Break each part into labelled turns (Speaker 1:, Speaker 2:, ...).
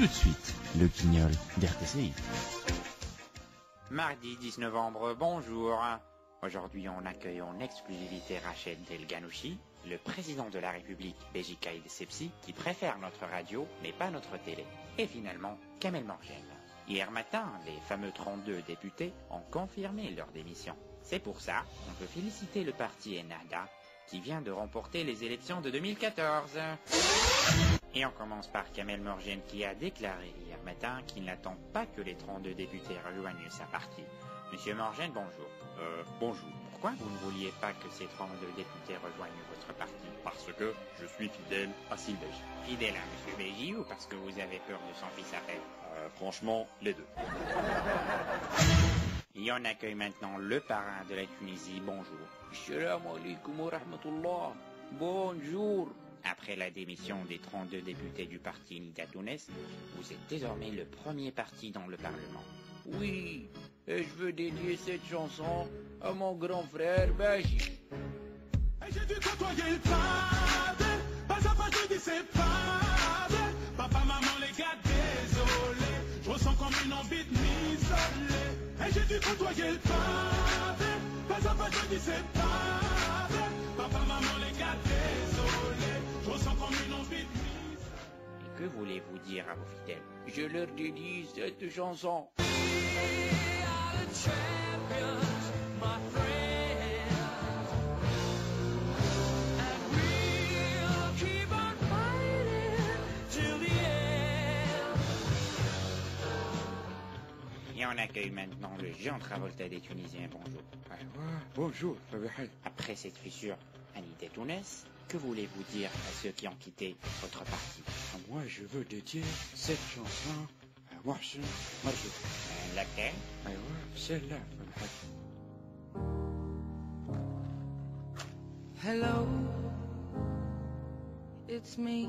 Speaker 1: Tout de suite, le guignol d'RTCI.
Speaker 2: Mardi 10 novembre, bonjour. Aujourd'hui, on accueille en exclusivité Rachel Delganouchi, le président de la République Béjicaï Sepsi, qui préfère notre radio, mais pas notre télé. Et finalement, Kamel Morgel. Hier matin, les fameux 32 députés ont confirmé leur démission. C'est pour ça qu'on peut féliciter le parti Ennahda, qui vient de remporter les élections de 2014. Et on commence par Kamel Morgen qui a déclaré hier matin qu'il n'attend pas que les 32 députés rejoignent sa partie. Monsieur Morgen, bonjour.
Speaker 3: Euh, bonjour.
Speaker 2: Pourquoi vous ne vouliez pas que ces 32 députés rejoignent votre parti?
Speaker 3: Parce que je suis fidèle à Sylvège.
Speaker 2: Fidèle à Monsieur Béji ou parce que vous avez peur de son fils après?
Speaker 3: Euh, Franchement, les deux.
Speaker 2: Et on accueille maintenant le parrain de la Tunisie. Bonjour.
Speaker 4: Bonjour.
Speaker 2: Après la démission des 32 députés du parti Nida vous êtes désormais le premier parti dans le Parlement.
Speaker 4: Oui, et je veux dédier cette chanson à mon grand frère Baji.
Speaker 5: J'ai dû côtoyer le padre, pas à pas je dis c'est padre. Papa, maman, les gars, désolé, je ressens comme une envie de m'isoler. Et j'ai dû côtoyer le padre, pas à pas je dis c'est padre.
Speaker 2: Que voulez-vous dire à vos fidèles?
Speaker 4: Je leur dédie cette chanson.
Speaker 2: Et on accueille maintenant le Jean Travolta des Tunisiens. Bonjour.
Speaker 6: Bonjour,
Speaker 2: Après cette fissure Anita Tounes, que voulez-vous dire à ceux qui ont quitté votre parti?
Speaker 6: Ah, moi, je veux dédier cette chanson à Washington
Speaker 2: Magic. Laquelle?
Speaker 6: Ah ouais, celle-là.
Speaker 7: Hello, it's me.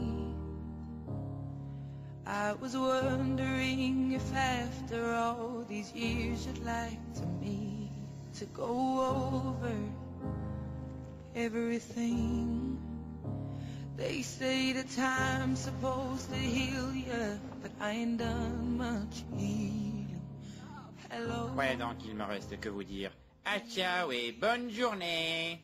Speaker 7: I was wondering if after all these years you'd like to me to go over everything. They say the time's supposed to heal you, but I ain't done much healing. Hello.
Speaker 2: Ouais, donc il me reste que vous dire à ciao et bonne journée